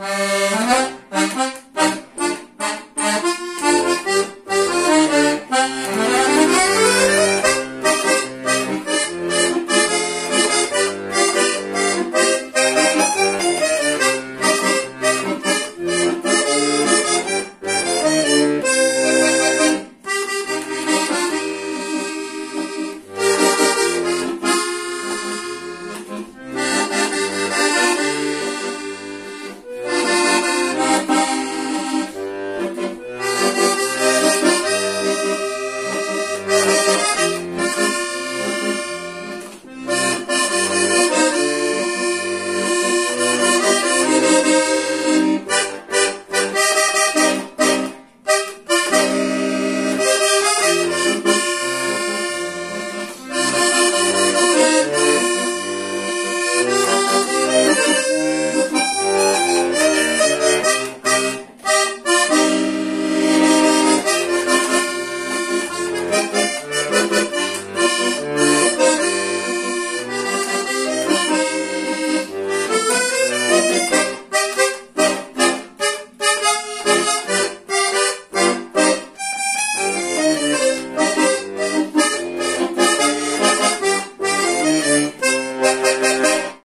Bye.